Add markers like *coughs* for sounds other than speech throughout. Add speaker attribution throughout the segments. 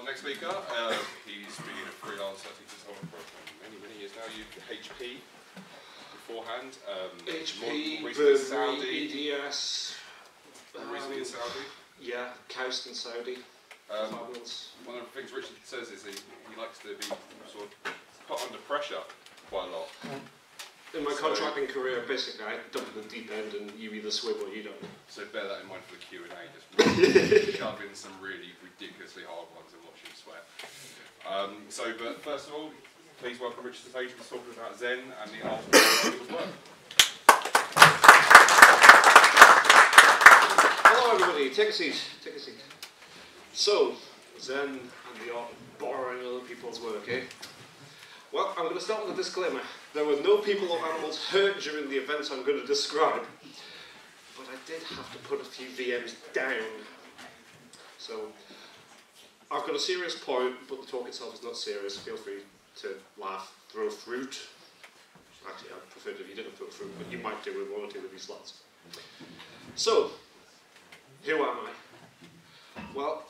Speaker 1: next speaker, uh, he's been a freelancer, I think he's for many, many years now. You HP beforehand. Um,
Speaker 2: HP,
Speaker 1: recently Saudi.
Speaker 2: EDS.
Speaker 1: more recently in
Speaker 2: um,
Speaker 1: Saudi.
Speaker 2: Yeah, KAUST in Saudi.
Speaker 1: Um, one of the things Richard says is he, he likes to be sort of put under pressure quite a lot.
Speaker 2: In my
Speaker 1: So-
Speaker 2: contracting career, basically, I dump in the deep end and you either swim or you don't.
Speaker 1: So bear that in mind for the Q and A. Just shove in some really ridiculously hard ones sweat. Um, so, but first of all, please welcome Richard stage. He's talking about Zen and the art of *coughs* work.
Speaker 2: Hello, everybody. Take a seat. Take a seat. So, Zen and the art of borrowing other people's work, eh? Well, I'm going to start with a disclaimer. There were no people or animals hurt during the events I'm going to describe, but I did have to put a few VMs down. So, I've got a serious point, but the talk itself is not serious. Feel free to laugh, throw fruit. Actually, I'd prefer if you didn't throw fruit, but you might do with one or two of these slots. So, who am I? Well,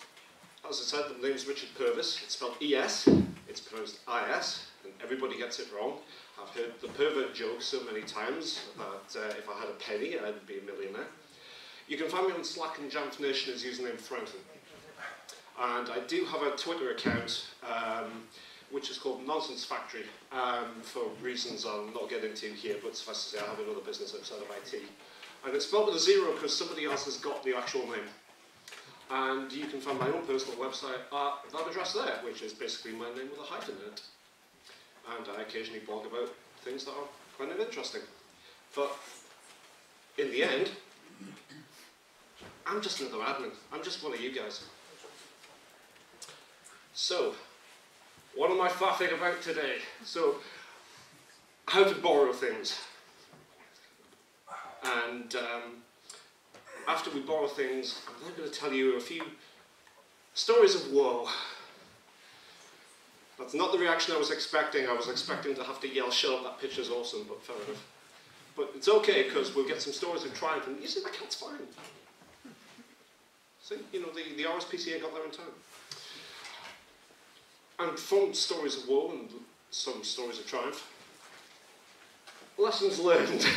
Speaker 2: as I said, the name's Richard Purves. It's spelled ES, it's pronounced IS, and everybody gets it wrong. I've heard the pervert joke so many times that uh, if I had a penny, I'd be a millionaire. You can find me on Slack and Jamf Nation as username Franklin. And I do have a Twitter account, um, which is called Nonsense Factory, um, for reasons I'll not get into here, but suffice to say, I have another business outside of IT. And it's spelled with a zero because somebody else has got the actual name. And you can find my own personal website at that address there, which is basically my name with a hyphen in it. And I occasionally blog about things that are kind of interesting. But in the end, I'm just another admin. I'm just one of you guys. So, what am I faffing about today? So, how to borrow things. And um, after we borrow things, I'm then going to tell you a few stories of woe. That's not the reaction I was expecting. I was expecting to have to yell, shut up, that picture's awesome, but fair enough. But it's okay, because we'll get some stories of triumph, and you see, the cat's fine. See, you know, the, the RSPCA got there in time. And from stories of woe and some stories of triumph, lessons learned. *laughs*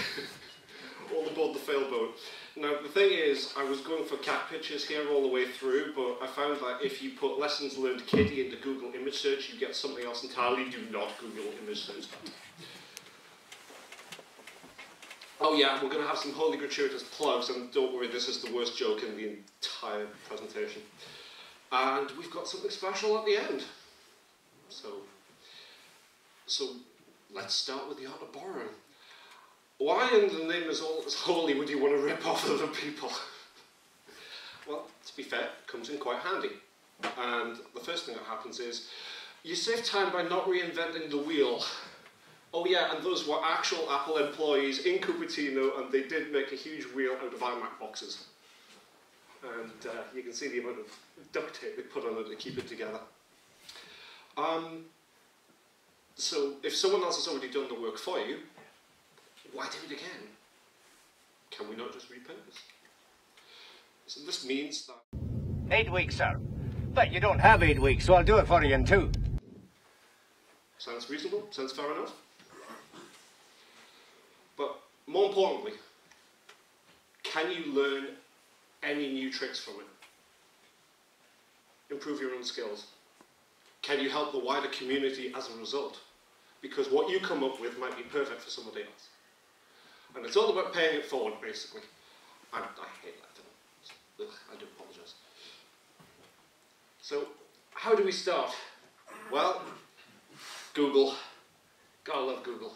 Speaker 2: all aboard the failboat. Now, the thing is, I was going for cat pictures here all the way through, but I found that if you put lessons learned kitty into Google image search, you get something else entirely. Do not Google image search. Oh yeah, we're going to have some wholly gratuitous plugs, and don't worry, this is the worst joke in the entire presentation. And we've got something special at the end. So, so let's start with the art of borrowing. Why in the name is all that's holy would you want to rip off other people? *laughs* well, to be fair, it comes in quite handy. And the first thing that happens is you save time by not reinventing the wheel. Oh yeah, and those were actual Apple employees in Cupertino, and they did make a huge wheel out of iMac boxes. And uh, you can see the amount of duct tape they put on it to keep it together. Um, so if someone else has already done the work for you, why do it again? Can we not just repurpose? So this means that
Speaker 3: Eight weeks, sir. But you don't have eight weeks, so I'll do it for you in two.
Speaker 2: sounds reasonable, sounds fair enough. But more importantly, can you learn any new tricks from it? Improve your own skills. Can you help the wider community as a result? Because what you come up with might be perfect for somebody else. And it's all about paying it forward, basically. I, I hate that I do apologise. So, how do we start? Well, Google. Gotta love Google.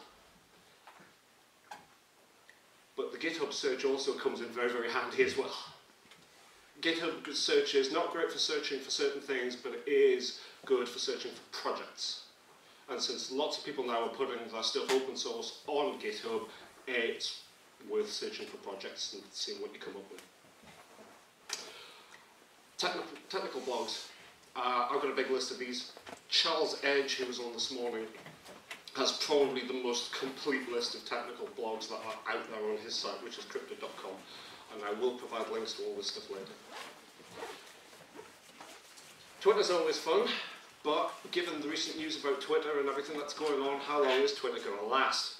Speaker 2: But the GitHub search also comes in very, very handy as well. GitHub search is not great for searching for certain things, but it is good for searching for projects. And since lots of people now are putting their stuff open source on GitHub, it's worth searching for projects and seeing what you come up with. Technical, technical blogs. Uh, I've got a big list of these. Charles Edge, who was on this morning, has probably the most complete list of technical blogs that are out there on his site, which is krypted.com. And I will provide links to all this stuff later. Twitter's always fun, but given the recent news about Twitter and everything that's going on, how long is Twitter going to last?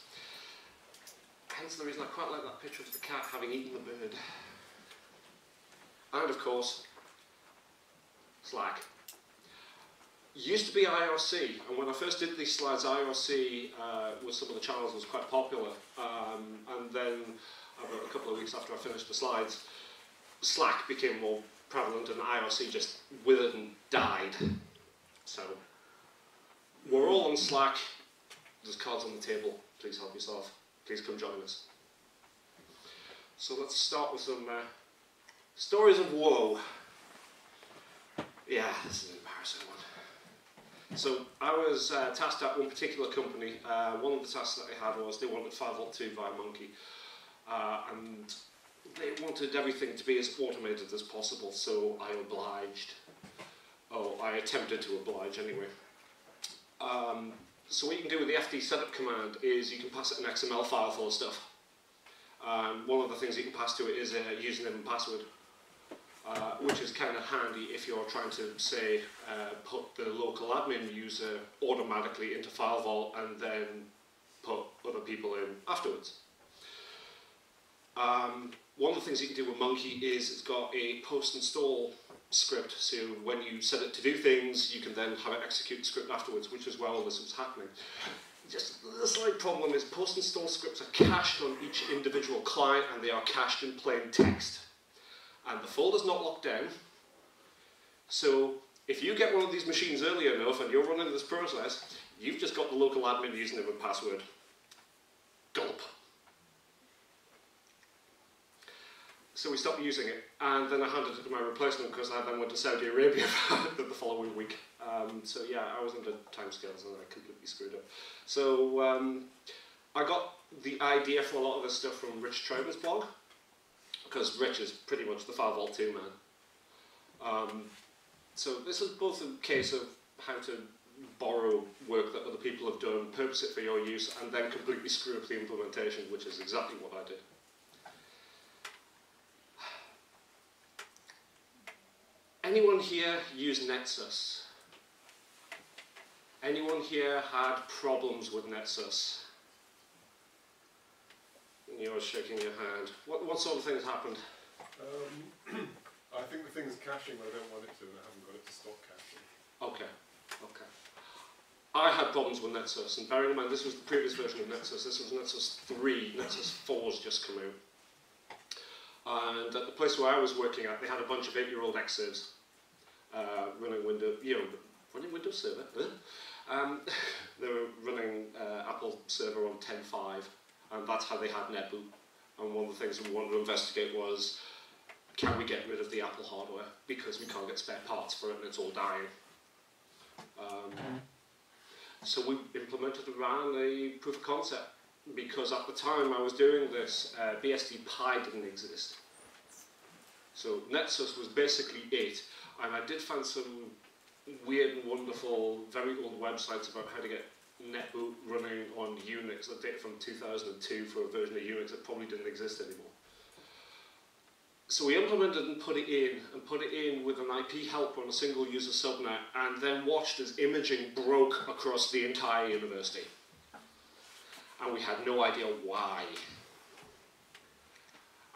Speaker 2: Hence the reason I quite like that picture of the cat having eaten the bird. And of course, Slack. Used to be IRC, and when I first did these slides, IRC uh, was some of the channels was quite popular. Um, and then a couple of weeks after I finished the slides, Slack became more prevalent, and IRC just withered and died. So we're all on Slack. There's cards on the table. Please help yourself. Please come join us. So let's start with some uh, stories of woe. Yeah, this is an embarrassing one. So I was uh, tasked at one particular company. Uh, one of the tasks that they had was they wanted FileVault 2 via Munki. Uh, and they wanted everything to be as automated as possible, so I obliged. Oh, I attempted to oblige anyway. Um, so what you can do with the fdesetup command is you can pass it an XML file full of stuff. Um, one of the things you can pass to it is a username and password. Uh, which is kind of handy if you're trying to, say, uh, put the local admin user automatically into FileVault and then put other people in afterwards. Um, one of the things you can do with Munki is it's got a post-install script, so when you set it to do things, you can then have it execute the script afterwards, which is where all this was happening. Just the slight problem is post-install scripts are cached on each individual client and they are cached in plain text and the folder's not locked down. So if you get one of these machines early enough and you're running this process, you've just got the local admin using username and password. Gulp. So we stopped using it, and then I handed it to my replacement because I then went to Saudi Arabia *laughs* the following week. Um, so yeah, I was under timescales and I completely screwed up. So um, I got the idea for a lot of this stuff from Rich Trouton's blog because Rich is pretty much the FileVault 2 man. Um, so this is both a case of how to borrow work that other people have done, purpose it for your use, and then completely screw up the implementation, which is exactly what I did. Anyone here use NetSUS? Anyone here had problems with NetSUS? You're shaking your hand. What, what sort of things happened?
Speaker 4: Um, *clears throat* I think the thing's caching but I don't want it to, and I haven't got it to stop caching.
Speaker 2: Okay, okay. I had problems with NetSUS, and bearing in mind this was the previous version of NetSUS, this was NetSUS 3, NetSUS 4's just come out. And at the place where I was working at, they had a bunch of eight-year-old Xserves uh, running Windows, you know, running Windows Server. Um, *laughs* they were running uh, Apple Server on 10.5, and that's how they had NetBoot. And one of the things we wanted to investigate was, can we get rid of the Apple hardware because we can't get spare parts for it and it's all dying. Um, so we implemented and ran a proof of concept because at the time I was doing this, uh, BSDPy didn't exist. So NetSUS was basically it, and I did find some weird and wonderful, very old websites about how to get netboot running on Unix that date from 2002 for a version of Unix that probably didn't exist anymore. So we implemented and put it in, and put it in with an IP helper on a single user subnet, and then watched as imaging broke across the entire university. And we had no idea why.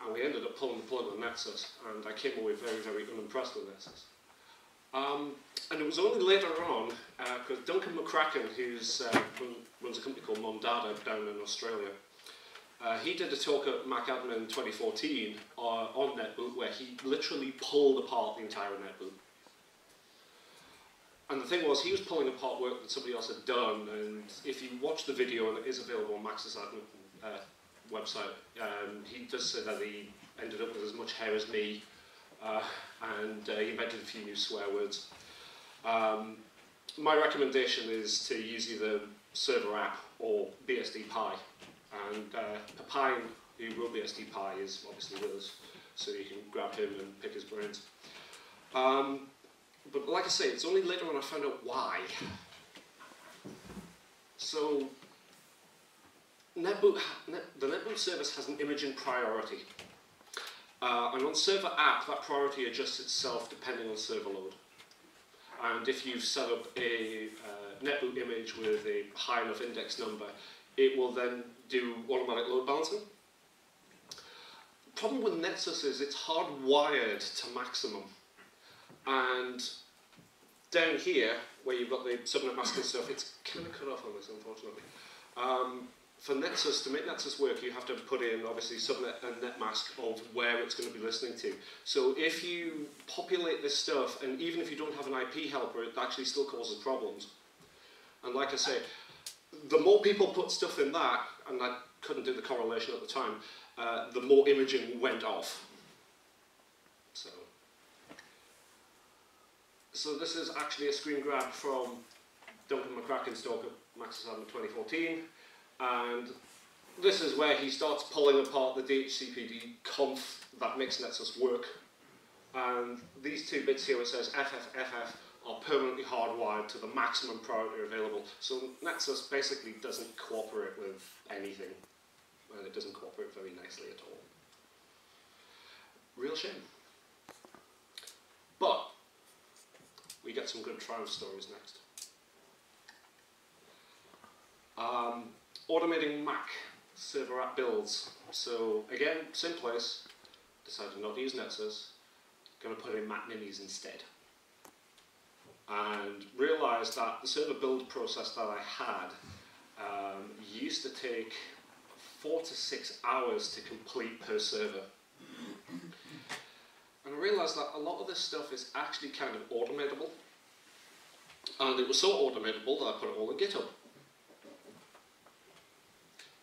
Speaker 2: And we ended up pulling the plug on NetSUS, and I came away very, very unimpressed with NetSUS. Um, and it was only later on, because uh, Duncan McCracken, who uh, runs a company called Mondada down in Australia, uh, he did a talk at MacAdmin 2014 uh, on NetBoot where he literally pulled apart the entire NetBoot. And the thing was, he was pulling apart work that somebody else had done, and if you watch the video, and it is available on Max's uh, website, um, he does say that he ended up with as much hair as me, and uh, he invented a few new swear words. Um, my recommendation is to use either server app or BSDPy. And uh, Pepijn, who wrote BSDPy, is obviously with us, so you can grab him and pick his brains. Um, but like I say, it's only later when I found out why. So, NetBoot, Net, the NetBoot service has an imaging priority. Uh, and on server app, that priority adjusts itself depending on server load. and if you've set up a uh, netboot image with a high enough index number, it will then do automatic load balancing. problem with NetSUS is it's hardwired to maximum. And down here, where you've got the subnet mask and stuff, it's kind of cut off on this, unfortunately. Um, for NetSUS, to make NetSUS work, you have to put in, obviously, subnet and net mask of where it's going to be listening to. So if you populate this stuff, and even if you don't have an IP helper, it actually still causes problems. And like I say, the more people put stuff in that, and I couldn't do the correlation at the time, uh, the more imaging went off. So, so this is actually a screen grab from Duncan McCracken's talk at MacSysAdmin 2014, and this is where he starts pulling apart the DHCPD conf that makes NetSUS work. And these two bits here, it says FFFF are permanently hardwired to the maximum priority available. So NetSUS basically doesn't cooperate with anything, and it doesn't cooperate very nicely at all. Real shame. But we get some good triumph stories next. Um, automating Mac server app builds. So again, same place, decided not to use NetSUS, going to put in Mac Minis instead. And realised that the server build process that I had um, used to take four to six hours to complete per server. And I realised that a lot of this stuff is actually kind of automatable. And it was so automatable that I put it all in GitHub.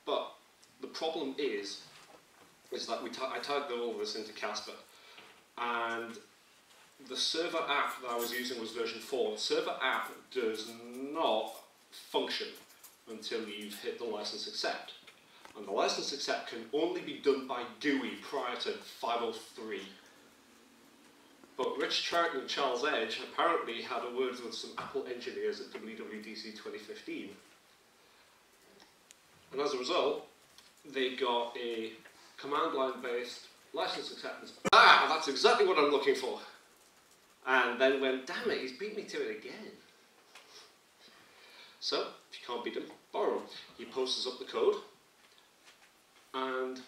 Speaker 2: But the problem is, is that we I tagged all of this into Casper, and the server app that I was using was version 4. The server app does not function until you've hit the license accept. And the license accept can only be done by GUI prior to 503. But Rich Trouton and Charles Edge apparently had a word with some Apple engineers at WWDC 2015. And as a result, they got a command line based license acceptance. Ah, that's exactly what I'm looking for. And then went, damn it, he's beat me to it again. So, if you can't beat him, borrow him. He posts up the code, and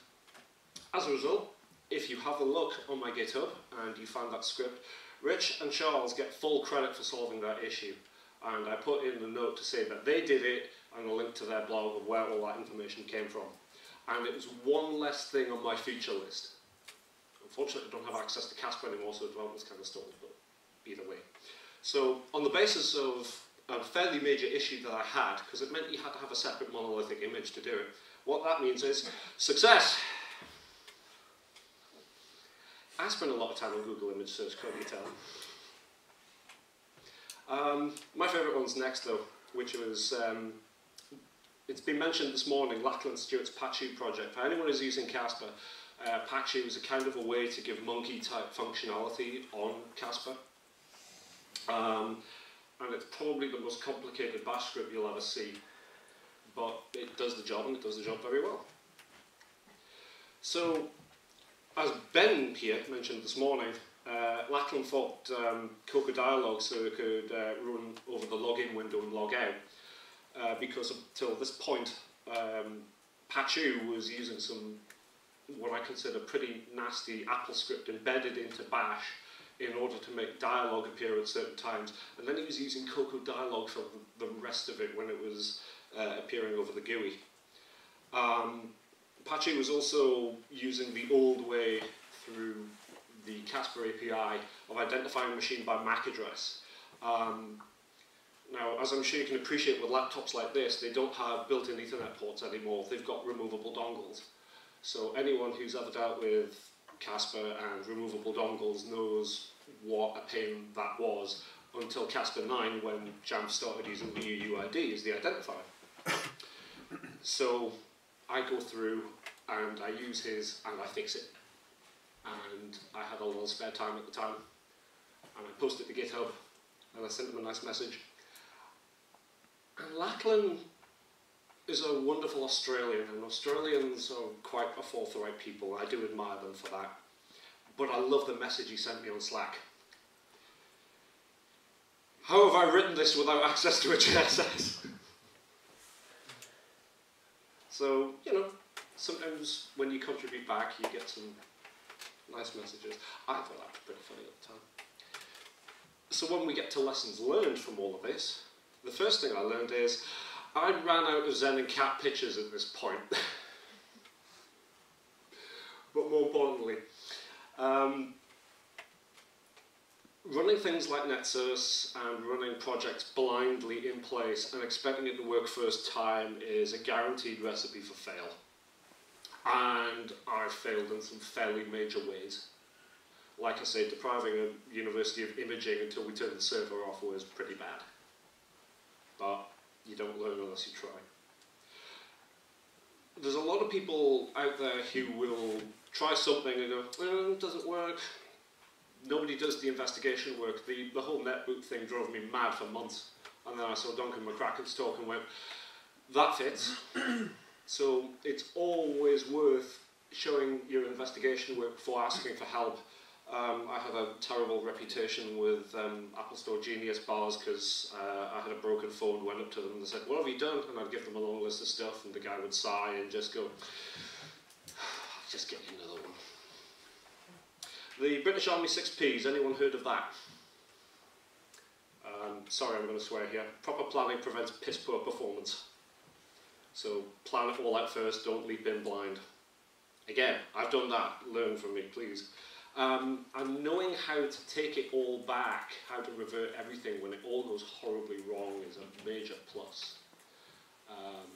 Speaker 2: as a result, if you have a look on my GitHub and you find that script, Rich and Charles get full credit for solving that issue. And I put in the note to say that they did it and a link to their blog of where all that information came from. And it was one less thing on my feature list. Unfortunately, I don't have access to Casper anymore, so development's kind of stalled, but either way. So on the basis of a fairly major issue that I had, because it meant you had to have a separate monolithic image to do it, what that means is success. I spend a lot of time on Google image search, can't you tell? Um, my favourite one's next though, which was, um, it's been mentioned this morning, Lachlan Stewart's Patchoo project. For anyone who's using Casper, uh, Patchoo is a kind of a way to give Munki type functionality on Casper. Um, and it's probably the most complicated bash script you'll ever see. But it does the job, and it does the job very well. So, as Ben here mentioned this morning, uh, Lachlan forked um, Cocoa Dialog so it could uh, run over the login window and log out. Uh, because until this point, um, Patchoo was using some what I consider pretty nasty Apple script embedded into Bash in order to make dialogue appear at certain times. And then he was using Cocoa Dialog for the rest of it when it was uh, appearing over the GUI. Um, was also using the old way through the Casper API of identifying a machine by MAC address. Um, now, as I'm sure you can appreciate with laptops like this, they don't have built-in Ethernet ports anymore. They've got removable dongles. So anyone who's ever dealt with Casper and removable dongles knows what a pain that was until Casper 9 when Jamf started using the UUID as the identifier. *coughs* so I go through and I use his and I fix it. And I had a little spare time at the time and I posted to GitHub and I sent him a nice message. And Lachlan is a wonderful Australian, and Australians are quite a forthright people. I do admire them for that. But I love the message he sent me on Slack. How have I written this without *laughs* access to a JSS? so, you know, sometimes when you contribute back, you get some nice messages. I thought that was pretty funny at the time. So when we get to lessons learned from all of this, the first thing I learned is I ran out of Zen and Cat pictures at this point. *laughs* but more importantly, um, running things like NetSUS and running projects blindly in place and expecting it to work first time is a guaranteed recipe for fail. And I've failed in some fairly major ways. Like I say, depriving a university of imaging until we turned the server off was pretty bad. But you don't learn unless you try. There's a lot of people out there who will try something and go, oh, it doesn't work. Nobody does the investigation work. The, the whole netboot thing drove me mad for months. And then I saw Duncan McCracken's talk and went, that fits. *clears throat* so it's always worth showing your investigation work before asking for help. Um, I have a terrible reputation with um, Apple Store Genius bars because uh, I had a broken phone, went up to them and said, what have you done? And I'd give them a long list of stuff and the guy would sigh and just go, just get another one. The British Army 6Ps, anyone heard of that? Um, sorry, I'm going to swear here. Proper planning prevents piss poor performance. So plan it all out first, don't leap in blind. Again, I've done that, learn from me, please. Um, and knowing how to take it all back, how to revert everything when it all goes horribly wrong is a major plus. Um,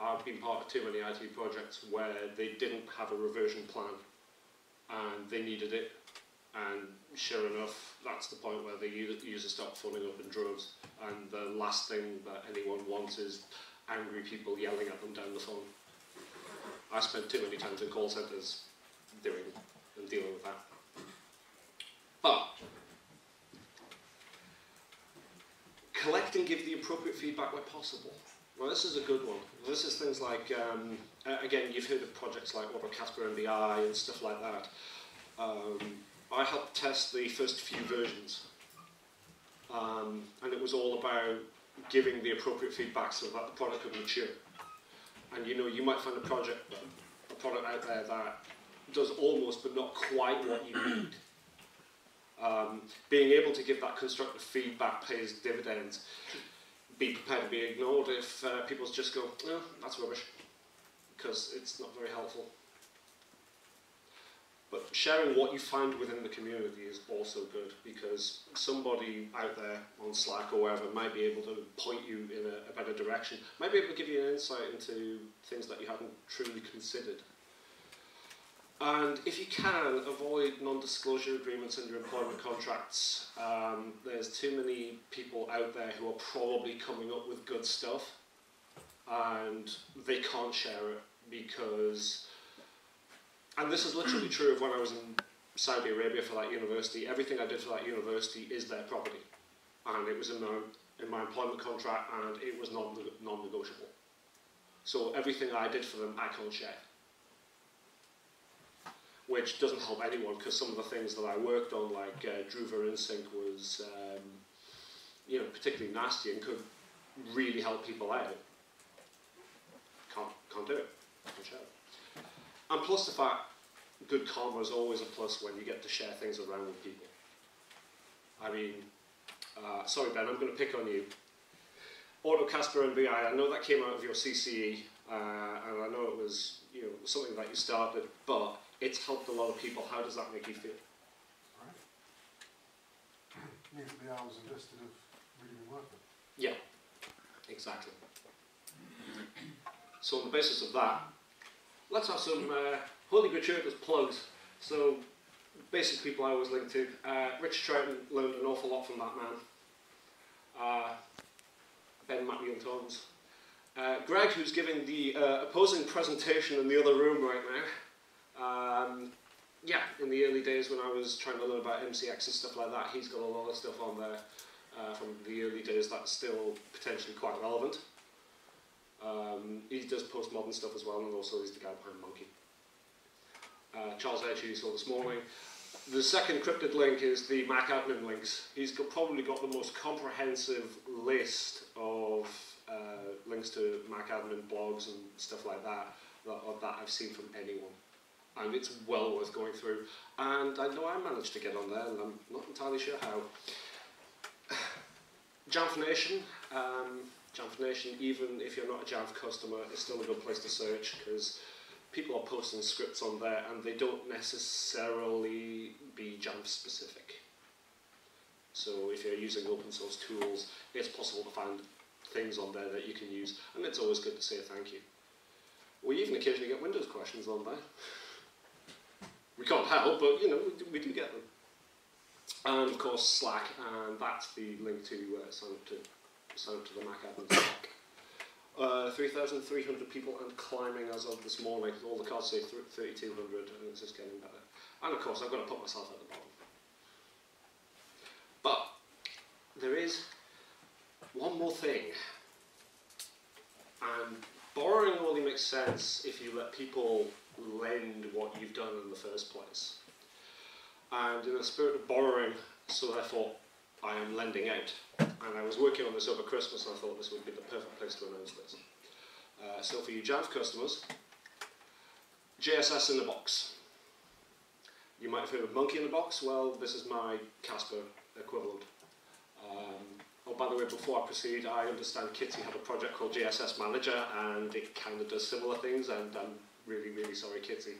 Speaker 2: I've been part of too many IT projects where they didn't have a reversion plan and they needed it and sure enough that's the point where the users start phoning up in droves and the last thing that anyone wants is angry people yelling at them down the phone. I spent too many times in call centres doing and dealing with that. Collect and give the appropriate feedback where possible. Well, this is a good one. This is things like, um, again, you've heard of projects like AutoCasperNBI and stuff like that. Um, I helped test the first few versions. Um, and it was all about giving the appropriate feedback so that the product could mature. And you know, you might find a project, a product out there that does almost but not quite what you need. Um, being able to give that constructive feedback pays dividends. Be prepared to be ignored if uh, people just go, oh, that's rubbish, because it's not very helpful. But sharing what you find within the community is also good because somebody out there on Slack or wherever might be able to point you in a, a better direction, might be able to give you an insight into things that you hadn't truly considered. And if you can, avoid non-disclosure agreements in your employment contracts. Um, there's too many people out there who are probably coming up with good stuff and they can't share it because, and this is literally true of when I was in Saudi Arabia for that university, everything I did for that university is their property. And it was in my, in my employment contract and it was non-negotiable. So everything I did for them, I can't share which doesn't help anyone because some of the things that I worked on, like uh, Druva InSync, was um, you know particularly nasty and could really help people out. Can't can't do it. Can't share it. And plus the fact, good karma is always a plus when you get to share things around with people. I mean, uh, sorry Ben, I'm going to pick on you. AutoCasperNBI, I know that came out of your CCE, uh, and I know it was you know something that you started, but it's helped a lot of people. How does that make you feel?
Speaker 5: Right. Means the hours invested have really been worth it.
Speaker 2: Yeah, exactly. So on the basis of that, let's have some uh, wholly gratuitous plugs. So basic people I always link to. Uh, Rich Trouton learned an awful lot from that man. Uh, ben McNeil Uh, Greg, who's giving the uh, opposing presentation in the other room right now. Um, yeah, in the early days when I was trying to learn about MCX and stuff like that, he's got a lot of stuff on there uh, from the early days that's still potentially quite relevant. Um, he does postmodern stuff as well, and also he's the guy behind Munki. Uh, Charles Edge, who you saw this morning. The second encrypted link is the Mac admin links. He's got, probably got the most comprehensive list of uh, links to Mac admin blogs and stuff like that that, that I've seen from anyone. And it's well worth going through. And I know I managed to get on there, and I'm not entirely sure how. *sighs* Jamf Nation, um, Jamf Nation, even if you're not a Jamf customer, is still a good place to search because people are posting scripts on there and they don't necessarily be Jamf specific. So if you're using open source tools, it's possible to find things on there that you can use, and it's always good to say thank you. We even occasionally get Windows questions on there. *laughs* We can't help, but you know, we do, we do get them. And of course Slack, and that's the link to uh, sign up to sign up to the Mac admin Slack. Uh, 3,300 people and climbing as of this morning. All the cards say 3,200, and it's just getting better. And of course, I've got to put myself at the bottom. But there is one more thing, and borrowing only sense if you let people lend what you've done in the first place. And in the spirit of borrowing, so thought, I am lending out. And I was working on this over Christmas and I thought this would be the perfect place to announce this. Uh, so for you Jamf customers, JSS in the box. You might have heard of Munki in the box. Well, this is my Casper equivalent. By the way, before I proceed, I understand Kitty had a project called JSS Manager and it kind of does similar things and I'm really, really sorry, Kitty.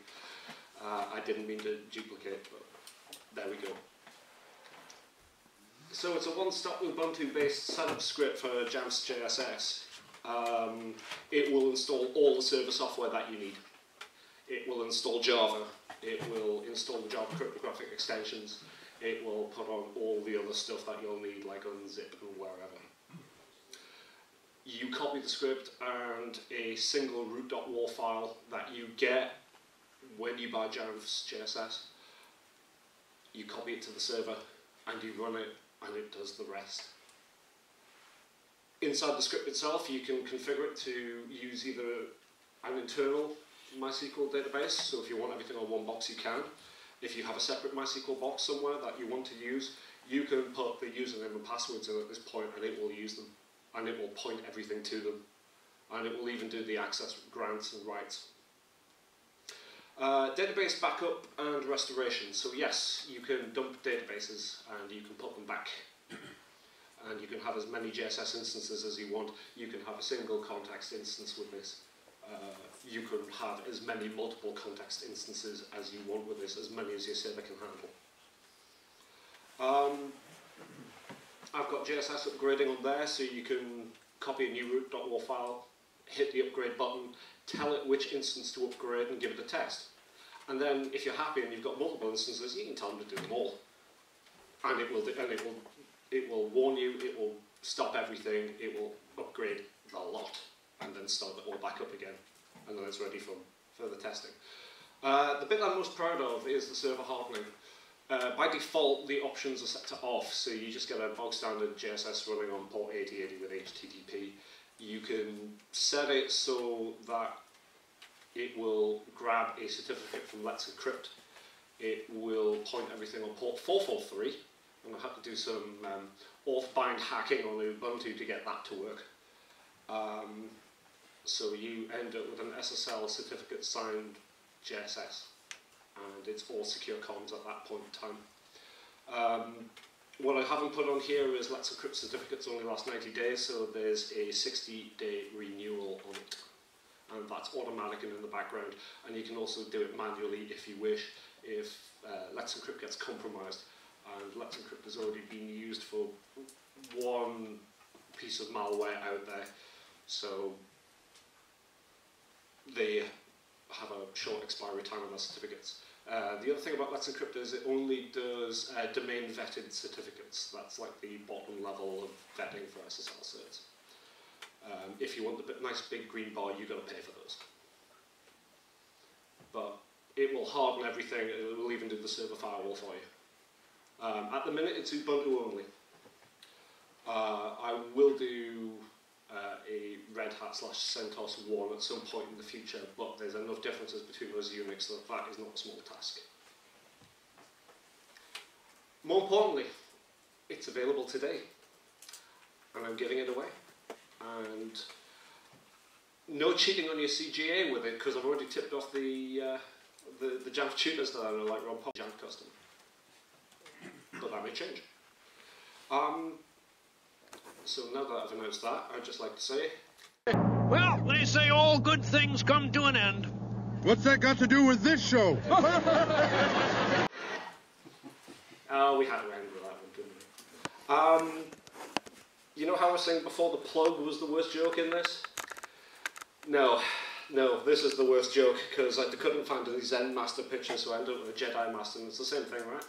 Speaker 2: Uh, I didn't mean to duplicate, but there we go. So it's a one-stop Ubuntu-based setup script for Jamf's JSS. Um, it will install all the server software that you need. It will install Java. It will install the Java cryptographic extensions. It will put on all the other stuff that you'll need, like unzip and wherever. You copy the script and a single root.war file that you get when you buy Jamf's JSS. You copy it to the server and you run it and it does the rest. Inside the script itself, you can configure it to use either an internal MySQL database, so if you want everything on one box, you can. If you have a separate MySQL box somewhere that you want to use, you can put the username and passwords in at this point and it will use them. And it will point everything to them. And it will even do the access grants and rights. Uh, database backup and restoration. So yes, you can dump databases and you can put them back. and you can have as many JSS instances as you want. You can have a single context instance with this. Uh, you can have as many multiple context instances as you want with this, as many as your server can handle. Um, I've got JSS upgrading on there, so you can copy a new root.war file, hit the upgrade button, tell it which instance to upgrade and give it a test. And then if you're happy and you've got multiple instances, you can tell them to do them all. And it will, and it will, it will warn you, it will stop everything, it will upgrade the lot, and then start it all back up again. And then it's ready for further testing. Uh, the bit I'm most proud of is the server hardening. Uh, by default, the options are set to off, so you just get a bog standard JSS running on port 8080 with HTTP. You can set it so that it will grab a certificate from Let's Encrypt. It will point everything on port 443, I'm going to have to do some um, auth bind hacking on Ubuntu to get that to work. Um, so you end up with an SSL certificate signed JSS, and it's all secure comms at that point in time. Um, what I haven't put on here is Let's Encrypt certificates only last 90 days, so there's a 60 day renewal on it and that's automatic and in the background. And you can also do it manually if you wish, if uh, Let's Encrypt gets compromised. And Let's Encrypt has already been used for one piece of malware out there, so they have a short expiry time on their certificates. Uh, the other thing about Let's Encrypt is it only does uh, domain vetted certificates. That's like the bottom level of vetting for SSL certs. Um, if you want the nice big green bar, you've got to pay for those. But it will harden everything, it will even do the server firewall for you. Um, at the minute, it's Ubuntu only. Uh, I will do uh, a Red Hat slash CentOS 1 at some point in the future, but there's enough differences between those Unix that that is not a small task. more importantly, it's available today, and I'm giving it away. And no cheating on your CGA with it because I've already tipped off the uh, the the Jamf tutors that I know, like Rob Pop, Jamf custom. But that may change. Um, so now that I've announced that, I'd just like to say
Speaker 6: Well, they say all good things come to an end.
Speaker 7: What's that got to do with this show?
Speaker 2: Oh, *laughs* we had to end with that one, didn't we? Um, you know how I was saying before the plug was the worst joke in this? No, no, this is the worst joke because I couldn't find any Zen Master pictures, so I ended up with a Jedi Master, and it's the same thing, right?